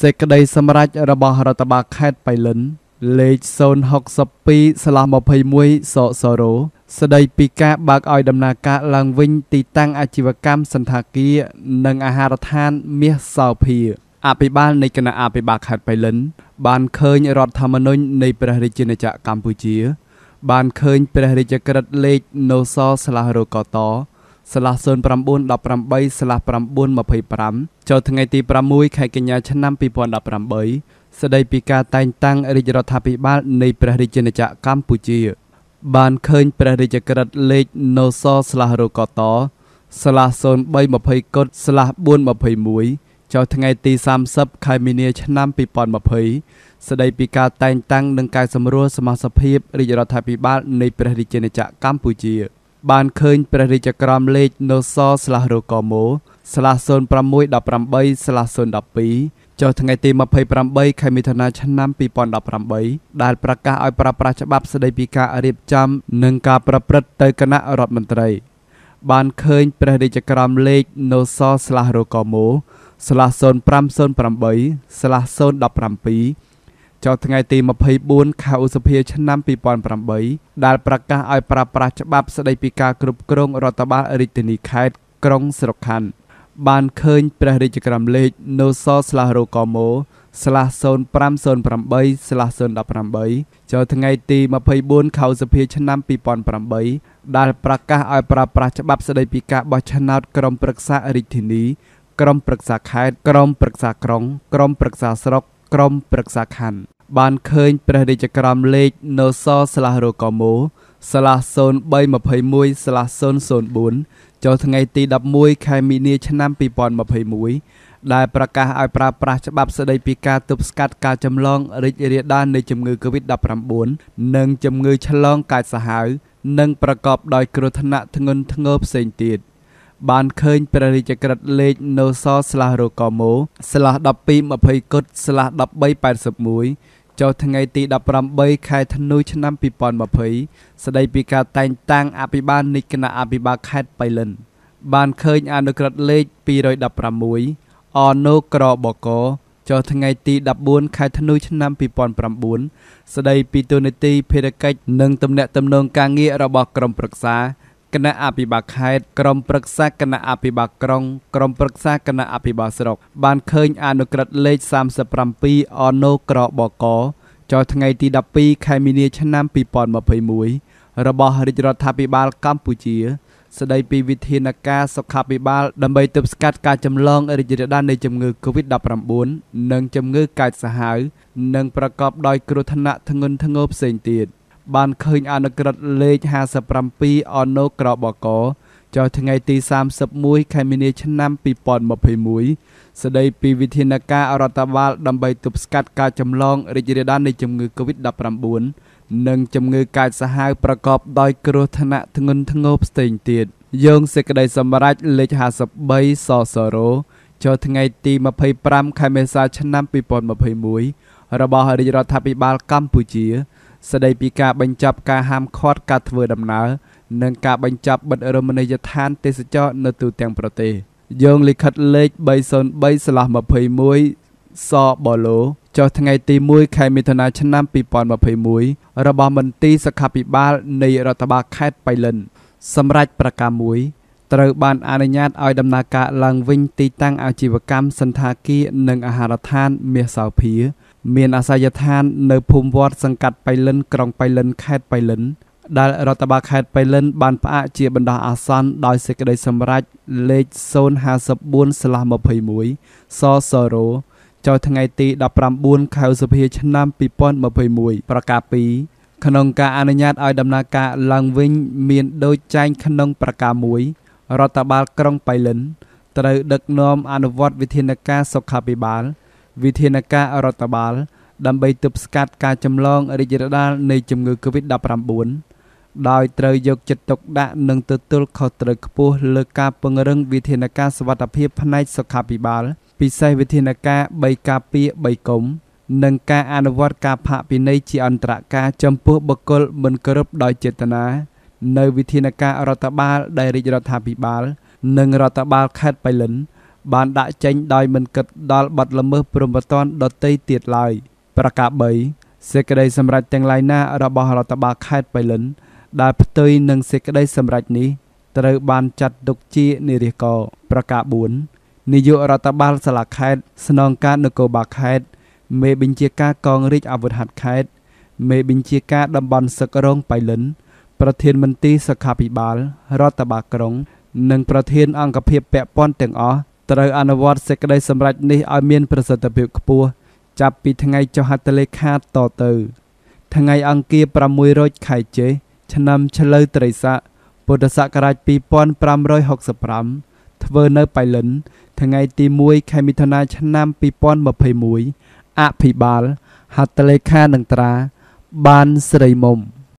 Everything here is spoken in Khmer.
សេចក្តីសម្រេចរបស់រដ្ឋបាលខេត្តបៃលិន លេខ062ស្លាស់21សសរោស្តីពីការបើកឲ្យដំណើរការឡើងវិញទីតាំងអាជីវកម្មសន្តាគារនិងអាហារដ្ឋានមាសសោភាអភិបាលនៃគណៈអភិបាលខេត្តបៃលិន បានឃើញរដ្ឋធម្មនុញ្ញនៃព្រះរាជាណាចក្រកម្ពុជា បានឃើញព្រះរាជក្រឹត្យលេខនសស្លាស់រកត ស្លាស់0918ស្លាស់925ចូលថ្ងៃទី6ខែកញ្ញាឆ្នាំ2018ស្ដីពីការតែងតាំងរាជរដ្ឋាភិបាលនៃព្រះរាជាណាចក្រកម្ពុជា បានឃើញព្រះរាជក្រឹត្យលេខនសស្លាស់រកតស្លាស់0320កុដស្លាស់421ចុះថ្ងៃទី30ខែមីនាឆ្នាំ2020ស្ដីពីការតែងតាំងនិងកែសម្រួលសមាជិកភាពរាជរដ្ឋាភិបាលនៃព្រះរាជាណាចក្រកម្ពុជា បានឃើញព្រះរាជក្រមលេខនសស្លាស់រកម៉ូស្លាស់0618ស្លាស់012ចុះថ្ងៃទី28ខែមិថុនាឆ្នាំ2018ដែលប្រកាសឲ្យប្រើប្រាស់ច្បាប់ស្តីពីការរៀបចំនិងការប្រព្រឹត្តទៅគណៈរដ្ឋមន្ត្រី បានឃើញព្រះរាជក្រមលេខនសស្លាស់រកម៉ូស្លាស់0508ស្លាស់017 ចុះថ្ងៃទី24ខែឧសភាឆ្នាំ2008ដែលប្រកាសឲ្យប្រើប្រាស់ច្បាប់ស្តីពីការគ្រប់គ្រងរដ្ឋបាលរាជធានីខេត្តក្រុងស្រុកខណ្ឌបានឃើញព្រះរាជក្រមលេខនសស្លាស់រកម៉ូស្លាស់0508ស្លាស់018ចូលថ្ងៃទី24ខែឧសភាឆ្នាំ2008ដែលប្រកាសឲ្យប្រើប្រាស់ច្បាប់ស្តីពីការបោះឆ្នោតក្រុមប្រឹក្សារាជធានី ក្រុមប្រឹក្សាខេត្តក្រុមប្រឹក្សាក្រុង ក្រុមប្រឹក្សាស្រុក ក្រុមប្រឹក្សាខណ្ឌ បានឃើញព្រះរាជក្រមលេខនសស្លាស់រកម៉ូស្លាស់0321ស្លាស់004ចូលថ្ងៃទី11ខែមីនាឆ្នាំ2021ដែលប្រកាសឲ្យប្រើប្រាស់ច្បាប់ស្តីពីការទប់ស្កាត់ការចម្លងរីករាលដាលនៃជំងឺ Covid-19 និងជំងឺឆ្លងកាចសាហាវនិងប្រកបដោយគ្រោះថ្នាក់ធ្ងន់ធ្ងរផ្សេងទៀតបានឃើញព្រះរាជក្រឹត្យលេខនសស្លាស់រកម៉ូស្លាស់1220គុតស្លាស់1381 ចុះថ្ងៃទី18ខែធ្នូឆ្នាំ2020ស្ដីពីការតែងតាំងអភិបាលនៃគណៈអភិបាលខេត្តបៃលិន បានឃើញអនុក្រឹត្យលេខ216អណូក្របកចុះថ្ងៃទី14ខែធ្នូឆ្នាំ2009ស្ដីពីទូនីតិភារកិច្ចនិងទំនាក់ទំនងការងាររបស់ក្រុមប្រឹក្សា គណៈអភិបាលខេត្ត ក្រុមប្រឹក្សាគណៈអភិបាលក្រុង ក្រុមប្រឹក្សាគណៈអភិបាលស្រុក បានឃើញអនុក្រឹត្យលេខ37អណូក្របកចុះថ្ងៃទី12ខែមីនាឆ្នាំ2021របស់រាជរដ្ឋាភិបាលកម្ពុជា ស្ដីពីវិធានការសុខាភិបាលដើម្បីទប់ស្កាត់ការចម្លងរីករាលដាលនៃជំងឺ Covid-19 និងជំងឺកាចសាហាវនិងប្រកបដោយគ្រោះថ្នាក់ធ្ងន់ធ្ងរផ្សេងទៀត។ បានឃើញអនុក្រឹត្យលេខ57អនុក្របកចុះថ្ងៃទី31ខែមីនាឆ្នាំ2021ស្ដីពីវិធានការរដ្ឋបាលដើម្បីទប់ស្កាត់ការចម្លងរីករាលដាលនៃជំងឺ Covid-19 និងជំងឺកាចសាហាវប្រកបដោយគ្រោះថ្នាក់ធ្ងន់ធ្ងរផ្សេងទៀតយោងសេចក្តីសម្រេចលេខ53សសរោចុះថ្ងៃទី25ខែមេសាឆ្នាំ2021របស់រាជរដ្ឋាភិបាលកម្ពុជា ស្ដីពីការបញ្ចប់ការហាមឃាត់ការធ្វើដំណើរ និងការបញ្ចប់បិទរមណីយដ្ឋានទេសចរនៅទូទាំងប្រទេស យោងលិខិតលេខ303ស្លាស់21 សបឡូចុះថ្ងៃទី1ខែមិថុនាឆ្នាំ2021របស់មន្ទីរសុខាភិបាលនៃរដ្ឋបាលខេត្តបៃលិន សម្រាប់ប្រកាសមួយត្រូវបានអនុញ្ញាតឲ្យដំណើរការឡើងវិញទីតាំងអាជីវកម្មសន្តាគារនិងអាហារដ្ឋានមាសសោភា មានអាសយដ្ឋាននៅភូមិវត្តសង្កាត់បៃលិនក្រុងបៃលិនខេត្តបៃលិនដែលរដ្ឋបាលខេត្តបៃលិនបានផ្អាកជាបណ្ដោះអាសន្នដោយសេចក្តីសម្រេចលេខ054/21សសរោចុះថ្ងៃទី19ខែឧសភាឆ្នាំ2021ប្រកាសពីក្នុងការអនុញ្ញាតឲ្យដំណើរការឡើងវិញមានដូចចែងក្នុងប្រកាសមួយរដ្ឋបាលក្រុងបៃលិនត្រូវដឹកនាំអនុវត្តវិធានការសុខាភិបាល វិធានការរដ្ឋបាល ដើម្បីទប់ស្កាត់ការចម្លងរីករាលដាលនៃជំងឺ Covid-19 ដោយត្រូវយកចិត្តទុកដាក់និងទទួលខុសត្រូវខ្ពស់លើការពង្រឹងវិធានការសុវត្ថិភាពផ្នែកសុខាភិបាល ពិសេសវិធានការ3ការពារ3កុំ និងការអនុវត្តការផាកពិន័យជាអន្តរការចំពោះបុគ្គលមិនគោរពដោយចេតនានៅវិធានការរដ្ឋបាលដែលរាជរដ្ឋាភិបាល និងរដ្ឋបាលខេត្តបៃលិន បានដាក់ចេញដោយមិនគិតដល់បទល្មើសព្រហ្មទណ្ឌដទៃទៀតឡើយប្រការ3សេចក្តីសម្រេចទាំងឡាយណារបស់រដ្ឋបាលខេត្តបៃលិន ដែលផ្ទុយនឹងសេចក្តីសម្រេចនេះត្រូវបានចាត់ទុកជានិរិះកប្រការ4នាយករដ្ឋបាលសាលាខេត្តស្នងការនគរបាលខេត្តមេបញ្ជាការកងរាជអាវុធហត្ថខេត្តមេបញ្ជាការតំបន់សឹករងបៃលិន ប្រធានមន្ទីរសុខាភិបាលរដ្ឋបាលក្រុង និងប្រធានអង្គភិបពាក់ព័ន្ធទាំងអស់ ត្រូវអនុវត្តសេចក្តីសម្រេចនេះឲ្យមានប្រសិទ្ធភាពខ្ពស់ ចាប់ពីថ្ងៃចុះហត្ថលេខាតទៅ ថ្ងៃអង្គារ6រោចខែចេសឆ្នាំឆ្លូវត្រីស័កពុទ្ធសករាជ2565ធ្វើនៅបៃលិន ថ្ងៃទី1ខែមិថុនាឆ្នាំ2021អភិបាលហត្ថលេខានឹងត្រា បានស្រីមុំ